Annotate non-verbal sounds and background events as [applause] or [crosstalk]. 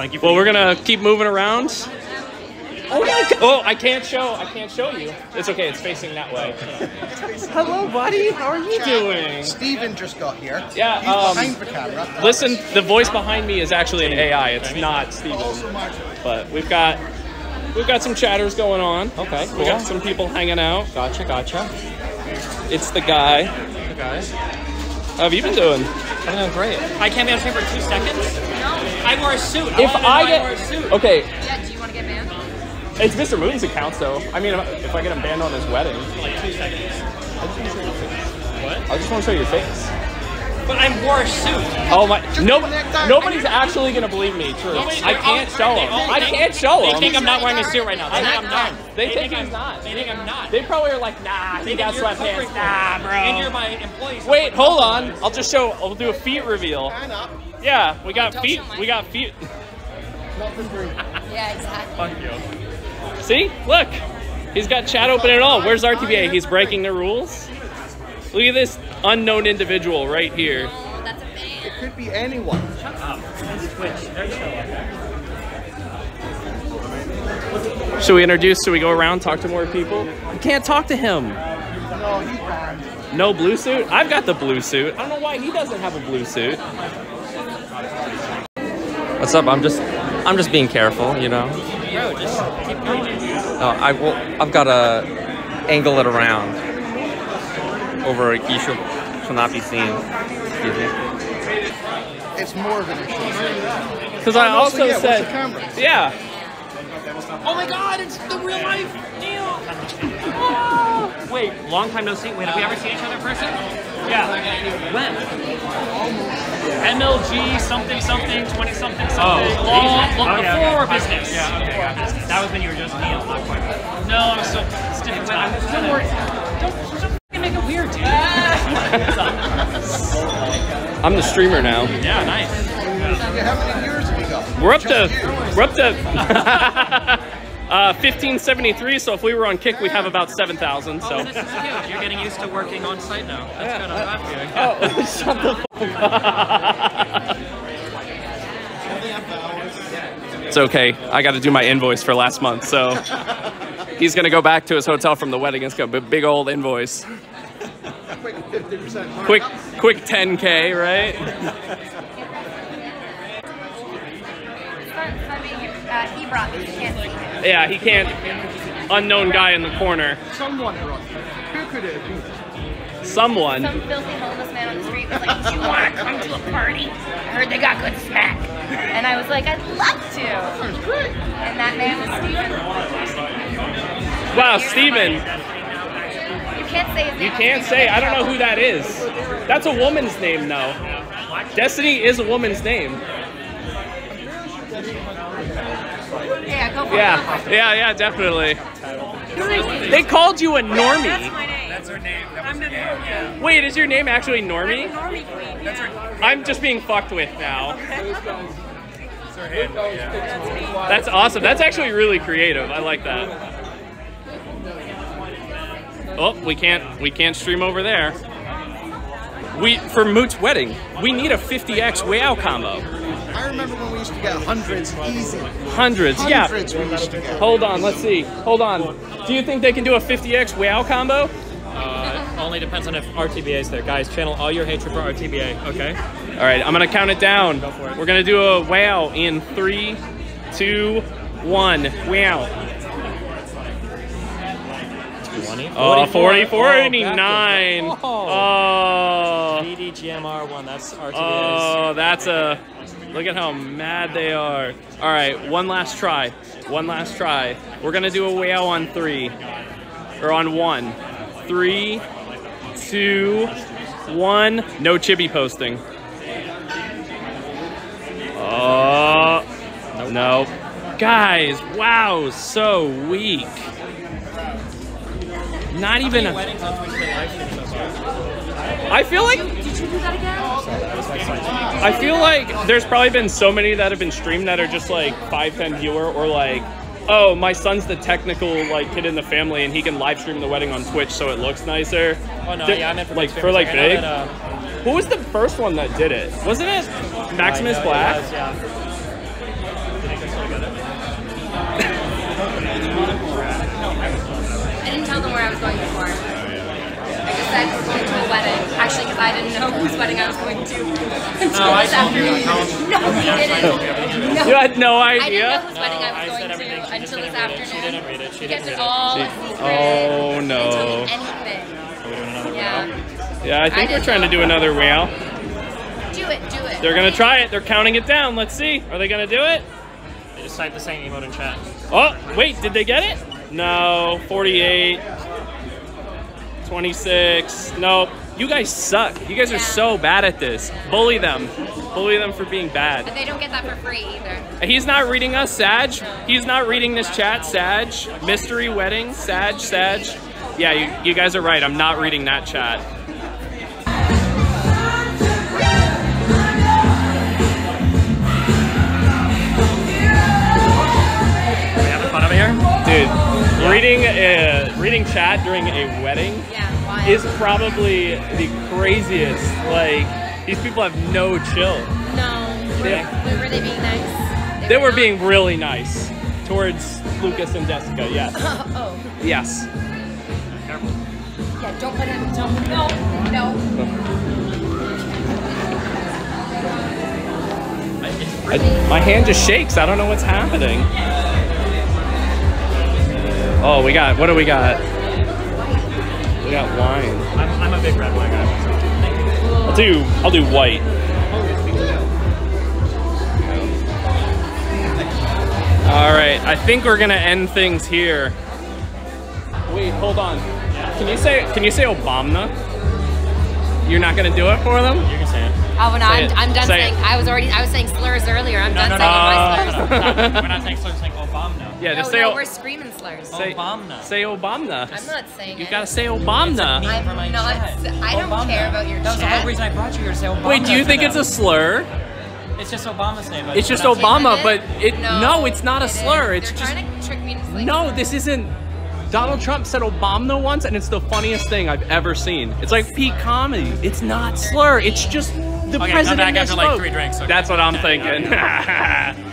Thank you. For Well, we're gonna keep moving around. Oh my god! Oh, I can't show. I can't show you. It's okay. It's facing that way. Hello, buddy. How are you doing? Steven just got here. Yeah, He's um, behind the camera. Listen, the voice behind me is actually an AI. It's not Steven. But we've got we've got some chatters going on. Okay, Cool. We got some people hanging out. Gotcha, gotcha. It's the guy. Hey guys. How have you been doing? I'm doing great. I can't be on screen for two seconds. I wore a suit. If wanna I know get wore a suit. okay, Yeah, do you want to get banned? it's Mr. Mouton's account, so I mean, if I get him banned on his wedding, like two seconds. What? I just want to show your face. But I wore a suit. Oh my! No, nobody's actually gonna believe me. True. Nobody- I can't all- show they him. I can't show them. They think I'm not wearing a suit right now. They think I'm not. They think I'm not. They think I'm not. They probably are like, nah, he They got think you're covering sweatpants. for Nah, bro. And you're my employee. so Wait, I'm hold covering. on. I'll just show. I'll do a feet reveal. Yeah, we got Don't feet. We got feet. Yeah, exactly. See? Look. He's got chat open at all. Where's RTBA? He's breaking the rules. Look at this unknown individual right here. Oh, that's a ban. Could be anyone. Should we introduce? Should we go around, talk to more people? I can't talk to him. No, he's banned. No blue suit? I've got the blue suit. I don't know why he doesn't have a blue suit. What's up? I'm just, I'm just being careful, you know. Bro, just keep going. No, I will. I've got to angle it around over he shall, shall not be seen. Excuse me. It's more of an issue. Because I Oh, also yeah, said, the camera? yeah. Oh my god, it's the real life Neil! Oh. [laughs] Wait, long time no see. Wait, have we ever seen each other in person? Yeah. When? MLG something something 20 something oh. something. Oh, long, long oh, okay, before okay. business. Yeah, okay, got business. That was when you were just Neil, not quite. No, I'm still it's different. I'm still working. I'm the streamer now. yeah, nice. Yeah, how many years have we got? We're up to, we're up to [laughs] uh, 1573. So if we were on kick, we'd have about 7,000. Oh, So. this is huge. You're getting used to working on site now. That's good. I'm happy. [laughs] Oh, [laughs] shut the fuck up. It's okay. I got to do my invoice for last month, so he's gonna go back to his hotel from the wedding. It's be a big old invoice. Quick 50% markup. Quick, quick 10k, right? Uh, he brought me. You can't see him. Yeah, he can't. Unknown guy in the corner. Someone brought it. Who could it be? Someone. Some filthy homeless man on the street was like, "Do you want to come to a party? I heard they got good smack." And I was like, "I'd love to." And that man was Steven. Wow, Steven. You can't say his. You can't say. I don't know who that is. That's a woman's name, though. Destiny is a woman's name. Yeah, go for Yeah, it. yeah, yeah, definitely. Who is he? They called you a normie. That's normie. my name. That's her name. That was I'm her the name. Yeah. Wait, is your name actually I'm Normie? the normie queen. That's her. I'm just being fucked with now. That's her handle. Yeah. That's me. That's awesome. That's actually really creative. I like that. Oh, we can't we can't stream over there. We for Moot's wedding, we need a 50x wow combo. I remember when we used to get hundreds easy. Hundreds, yeah. Hundreds we used to get. Hold on, let's see. Hold on. Do you think they can do a 50x wow combo? Uh, only depends on if RTBA is there. Guys, channel all your hatred for RTBA, okay? All right, I'm gonna count it down. Go for it. We're gonna do a wow in three, two, one. Wow. 20? Oh, 40, Oh, 49. back Oh. BDGMR1, that's RTBA's. Oh, uh, that's a. Look at how mad they are. All right, one last try. One last try. We're gonna do a wow on three, or on one. Three, two, one. No chibi posting. Uh, oh, no. Guys, wow, so weak. Not even I feel like. Did you, did you do that again? I feel like there's probably been so many that have been streamed that are just like 5-10 viewer or like, oh, my son's the technical like kid in the family and he can live stream the wedding on Twitch so it looks nicer. Oh no, did, yeah, I meant for like for like big. That, uh... Who was the first one that did it? Wasn't it Maximus Black? It was, yeah. [laughs] I didn't tell them where I was going before. I just said we're going to a wedding. Actually, because I didn't know [laughs] whose wedding I was going to [laughs] until no, this afternoon. No, you didn't. You had no idea? I didn't know whose no, wedding I was I going to until this afternoon. She didn't read it. She kept it all she, Oh, no. Are we doing another yeah. Yeah, I think I we're trying to do another wheel. Do it, do it. They're going to try it. They're counting it down. Let's see. Are they going to do it? They just type the same emote in chat. Oh, wait, did they get it? No, 48, 26. Nope. You guys suck. You guys are so bad at this. Bully them. Bully them for being bad. But they don't get that for free either. He's not reading us, Sag. He's not reading this chat, Sag. Mystery wedding, Sag, Sag. Yeah, you, you guys are right. I'm not reading that chat. Are we having fun over here? Dude, reading a, reading chat during a wedding Yeah, is probably the craziest. Like, these people have no chill. no. Yeah. Were, were they being nice? They were not? being really nice towards Lucas and Jessica, yes. [laughs] oh. Yes. Careful. Yeah, don't put him. Don't. No. No. I, my hand just shakes. I don't know what's happening. Oh, we got, what do we got? We got wine. I'm, I'm a big red wine guy. I'll do, I'll do white. All right, I think we're gonna end things here. Wait, hold on. Can you say, can you say Obamna? You're not gonna do it for them? You can say it. Oh, no, Say I'm, it. I'm done Say saying. it. I was already. I was saying slurs earlier. I'm No, done no, saying no, all my slurs. We're not saying slurs, saying Obamna. Yeah, no, just say, no, we're screaming slurs. say, Obamna. say Obamna. I'm not saying You it. gotta say Obamna. Name I'm not. chat. s- I don't Obamna. care about your That was the whole reason I brought you here to say Obamna. Wait, do you to think it's a slur? It's just Obama's name. but It's just we're not saying- Obamna, but it no, it's not a it is. slur. It's They're just trying to trick me to sleep. no. This isn't. Donald Trump said Obamna once, and it's the funniest thing I've ever seen. It's like peak comedy. It's not slur. It's just the come president back after, like, three drinks, okay. That's what I'm Okay, thinking. [laughs]